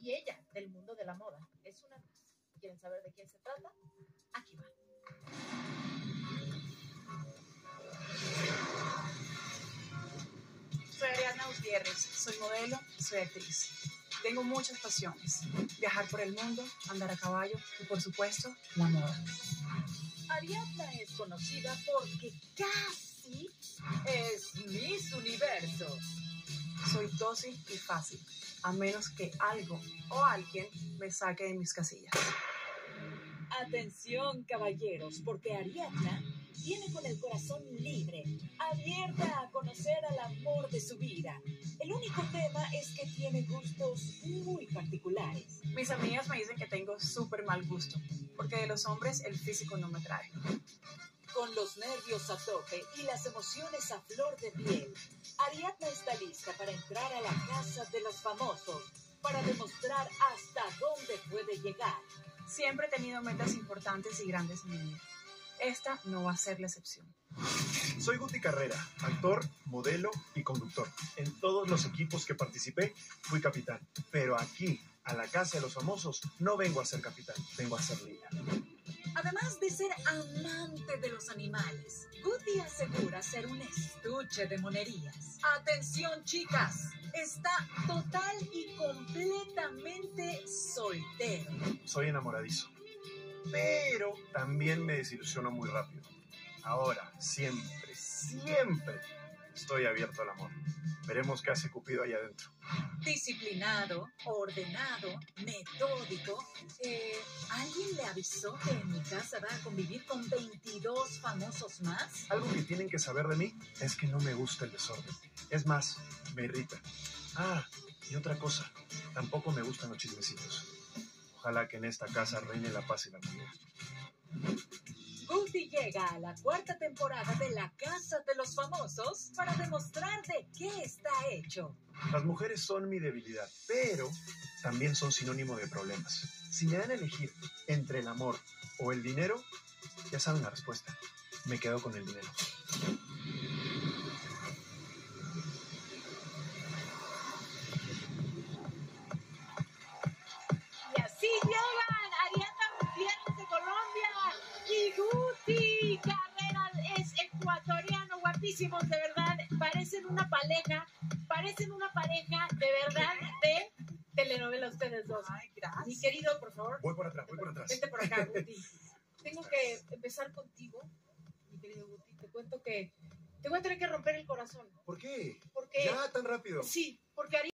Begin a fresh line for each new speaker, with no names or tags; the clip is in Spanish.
y ella del mundo de la moda. Es una más. ¿Quieren saber de quién se trata? Aquí va.
Soy Ariadna Gutiérrez, soy modelo, soy actriz. Tengo muchas pasiones. Viajar por el mundo, andar a caballo y por supuesto, la moda.
Ariadna es conocida porque casi es Miss Universo.
Soy dócil y fácil, a menos que algo o alguien me saque de mis casillas.
Atención, caballeros, porque Ariadna viene con el corazón libre, abierta a conocer al amor de su vida. El único tema es que tiene gustos muy particulares.
Mis amigas me dicen que tengo súper mal gusto, porque de los hombres el físico no me trae.
Con los nervios a tope y las emociones a flor de piel, Ariadna está lista para entrar a la casa de los famosos, para demostrar hasta dónde puede llegar.
Siempre he tenido metas importantes y grandes en mi vida. Esta no va a ser la excepción.
Soy Guti Carrera, actor, modelo y conductor. En todos los equipos que participé fui capitán. Pero aquí, a la Casa de los Famosos, no vengo a ser capitán, vengo a ser líder.
Además de ser amante de los animales, Guti asegura ser un estuche de monerías. Atención chicas, está total y completamente soltero.
Soy enamoradizo. Pero también me desilusiono muy rápido. Ahora, siempre, siempre estoy abierto al amor. Veremos qué hace Cupido ahí adentro.
Disciplinado, ordenado, metódico. Eh, ¿Alguien le avisó que en mi casa va a convivir con 22 famosos más?
Algo que tienen que saber de mí es que no me gusta el desorden. Es más, me irrita. Ah, y otra cosa, tampoco me gustan los chismecitos. Ojalá que en esta casa reine la paz y la armonía.
Guti llega a la cuarta temporada de La Casa de los Famosos para demostrar de qué está hecho.
Las mujeres son mi debilidad, pero también son sinónimo de problemas. Si me dan a elegir entre el amor o el dinero, ya saben la respuesta. Me quedo con el dinero.
Guapísimos, de verdad. Parecen una pareja, parecen una pareja de verdad de telenovela ustedes dos.
Ay, gracias.
Mi querido, por favor,
Voy por atrás, voy por atrás.
vente por acá, Guti. Tengo que empezar contigo, mi querido Guti. Te cuento que te voy a tener que romper el corazón.
¿Por qué?
Porque,
Ya tan rápido.
sí, porque Ariadna